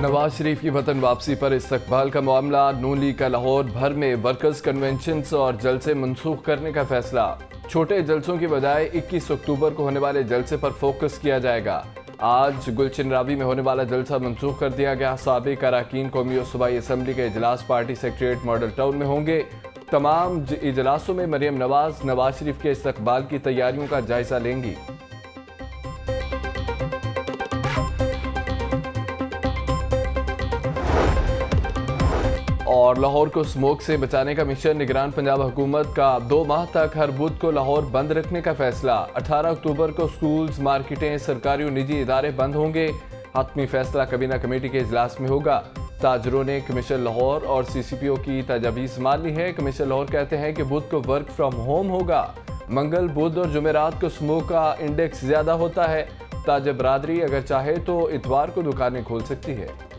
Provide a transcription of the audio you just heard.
नवाज़ शरीफ की वतन वापसी पर इस्तकबाल का मामला नून लीग का लाहौर, भर में वर्कर्स कन्वेंशन और जलसे मनसूख करने का फैसला। छोटे जलसों की बजाय 21 अक्टूबर को होने वाले जलसे पर फोकस किया जाएगा। आज गुलचिन रावी में होने वाला जलसा मनसूख कर दिया गया। सबक अरकान कौमी और सूबाई असम्बली के इजलास पार्टी सेक्रेटरीट मॉडल टाउन में होंगे। तमाम इजलासों में मरियम नवाज़ नवाज़ शरीफ के इस्तकबाल की तैयारियों का जायजा लेंगी। और लाहौर को स्मोक से बचाने का मिशन, निगरान पंजाब हुकूमत का दो माह तक हर बुध को लाहौर बंद रखने का फैसला। 18 अक्टूबर को स्कूल्स, मार्केटें, सरकारी और निजी इदारे बंद होंगे। हतमी फैसला कबीना कमेटी के इजलास में होगा। ताजरों ने कमीशन लाहौर और सी सी पी ओ की तजावीज़ मान ली है। कमीशन लाहौर कहते हैं कि बुध को वर्क फ्रॉम होम होगा। मंगल, बुध और जुमेरात को स्मोक का इंडेक्स ज़्यादा होता है। ताज़ा बरदरी अगर चाहे तो इतवार को दुकानें खोल सकती है।